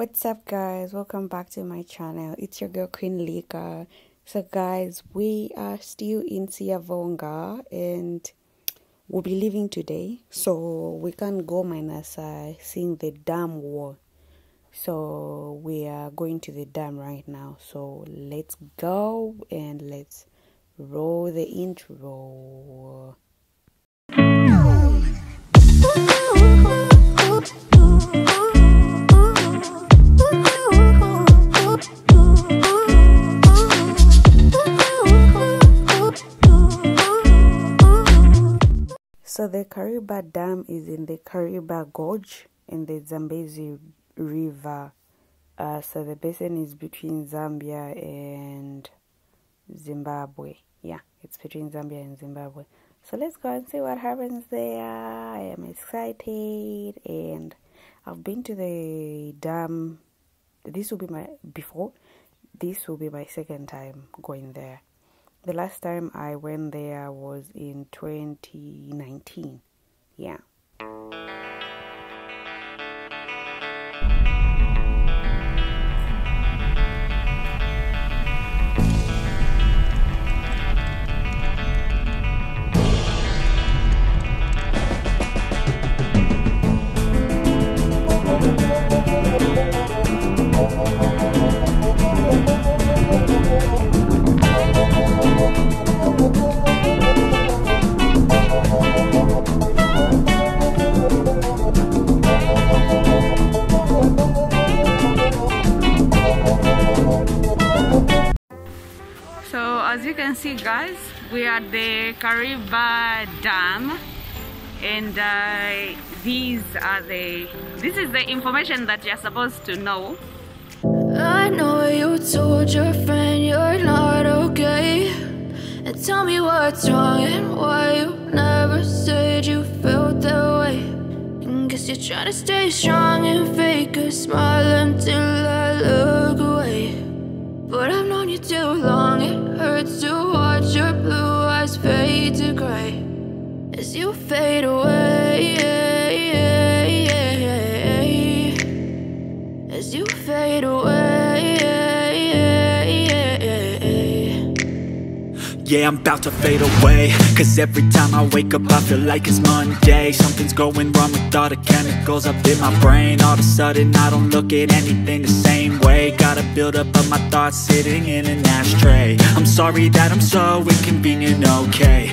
What's up, guys? Welcome back to my channel. It's your girl Queen Licah. So, guys, we are still in Siavonga and we'll be leaving today. So, we can't go minus uh, seeing the dam wall. So, we are going to the dam right now. So, let's go and let's roll the intro. Kariba Dam is in the Kariba Gorge in the Zambezi River. Uh, so the basin is between Zambia and Zimbabwe. Yeah, it's between Zambia and Zimbabwe. So let's go and see what happens there. I am excited and I've been to the dam. This will be my before. This will be my second time going there. The last time I went there was in 2019. Yeah. See guys, we are at the Kariba Dam and uh, these are the, this is the information that you're supposed to know. I know you told your friend you're not okay. And tell me what's wrong and why you never said you felt that way. And guess you're trying to stay strong and fake a smile until I look away. But I've known you too long, it hurts to watch your blue eyes fade to gray as you fade away. As you fade away. Yeah, I'm about to fade away Cause every time I wake up I feel like it's Monday Something's going wrong with all the chemicals up in my brain All of a sudden I don't look at anything the same way build up of my thoughts sitting in an ashtray. I'm sorry that I'm so inconvenient, okay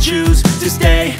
choose to stay